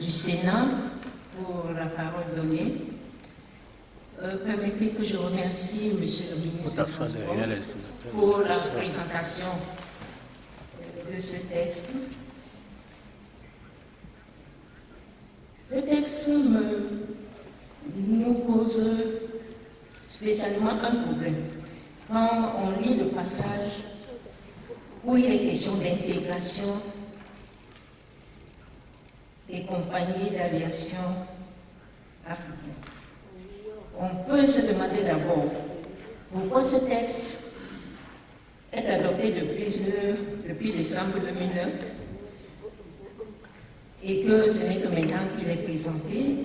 du Sénat pour la parole donnée. Euh, permettez que je remercie Monsieur le ministre pour la présentation euh, de ce texte. Ce texte me, nous pose spécialement un problème. Quand on lit le passage où il est question d'intégration des compagnies d'aviation africaines. On peut se demander d'abord pourquoi ce texte est adopté depuis, depuis décembre 2009 et que ce n'est que maintenant qu'il est présenté.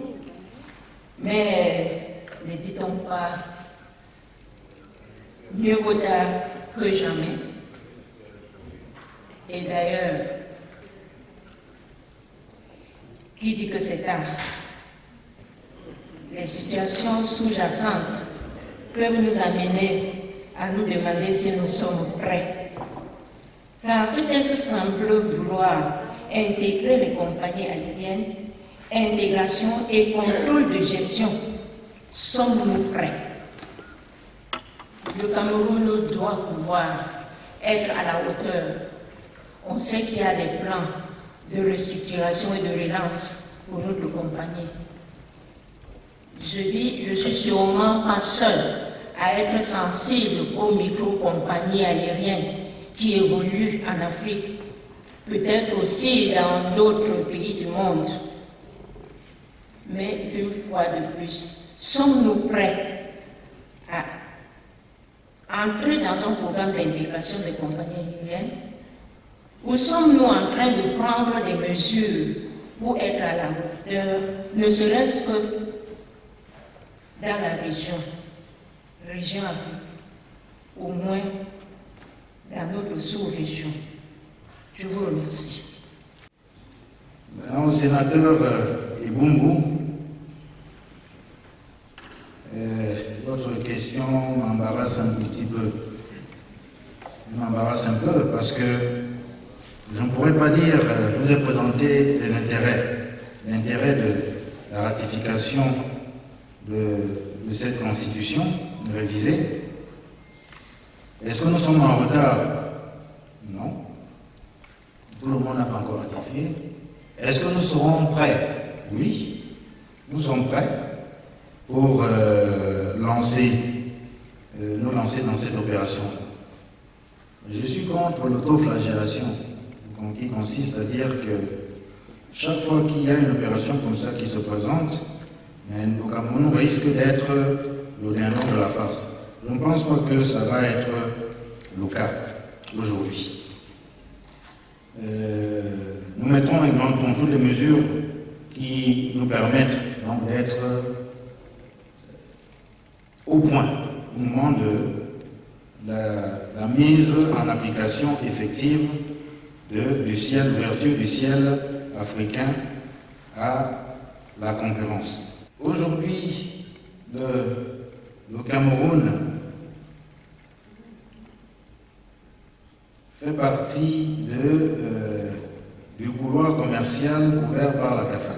Mais ne dit-on pas mieux vaut tard que jamais Et d'ailleurs, qui dit que c'est tard Les situations sous-jacentes peuvent nous amener à nous demander si nous sommes prêts. Car ce texte semble vouloir intégrer les compagnies aériennes, intégration et contrôle de gestion. Sommes-nous prêts? Le Cameroun doit pouvoir être à la hauteur. On sait qu'il y a des plans de restructuration et de relance pour notre compagnie. Je dis, je suis sûrement pas seul à être sensible aux micro-compagnies aériennes qui évoluent en Afrique peut-être aussi dans d'autres pays du monde. Mais une fois de plus, sommes-nous prêts à entrer dans un programme d'intégration des compagnies aériennes? Ou sommes-nous en train de prendre des mesures pour être à la hauteur, ne serait-ce que dans la région, région Afrique, au moins dans notre sous-région? Je vous remercie. Madame le sénateur euh, Ibumbu, euh, votre question m'embarrasse un petit peu. M'embarrasse un peu parce que je ne pourrais pas dire, euh, je vous ai présenté l'intérêt de la ratification de, de cette constitution révisée. Est-ce que nous sommes en retard? Non. Tout le monde n'a pas encore ratifié. Est-ce que nous serons prêts? Oui, nous sommes prêts pour euh, lancer, euh, nous lancer dans cette opération. Je suis contre l'autoflagellation, qui consiste à dire que chaque fois qu'il y a une opération comme ça qui se présente, Cameroun risque d'être le dernier de la farce. Je ne pense pas que ça va être le cas aujourd'hui. Euh, nous mettons en toutes les mesures qui nous permettent d'être au point au moment de la, mise en application effective du ciel, l'ouverture du ciel africain à la concurrence. Aujourd'hui, le, Cameroun fait partie euh, du couloir commercial ouvert par la CAFAC.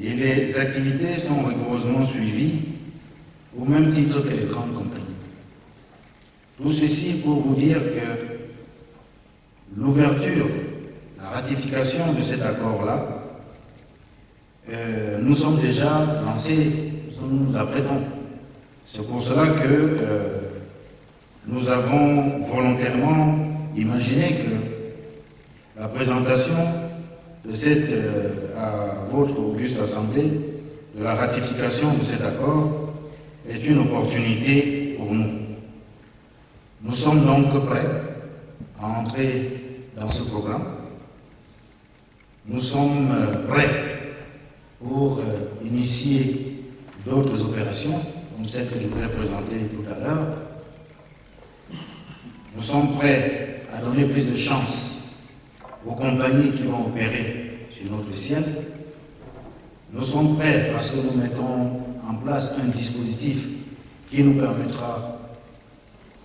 Et les activités sont rigoureusement suivies au même titre que les grandes compagnies. Tout ceci pour vous dire que l'ouverture, la ratification de cet accord-là, euh, nous sommes déjà lancés, nous nous apprêtons. C'est pour cela que euh, nous avons volontairement imaginé que la présentation de cette, euh, à votre auguste assemblée de la ratification de cet accord est une opportunité pour nous. Nous sommes donc prêts à entrer dans ce programme. Nous sommes euh, prêts pour euh, initier d'autres opérations, comme celle que je vous ai présentée tout à l'heure, nous sommes prêts à donner plus de chance aux compagnies qui vont opérer sur notre ciel. Nous sommes prêts parce que nous mettons en place un dispositif qui nous permettra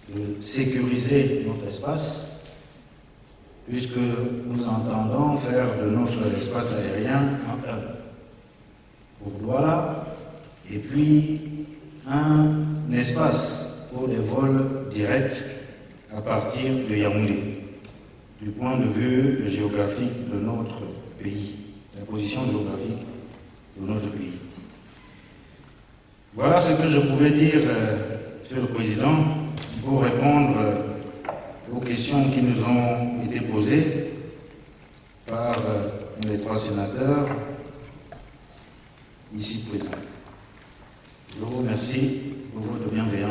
de sécuriser notre espace. Puisque nous entendons faire de notre espace aérien un hub pour et puis un espace pour des vols directs à partir de Yaoundé, du point de vue géographique de notre pays, la position géographique de notre pays. Voilà ce que je pouvais dire, euh, Monsieur le Président, pour répondre aux questions qui nous ont été posées par euh, les trois sénateurs ici présents. Je vous remercie pour votre bienveillante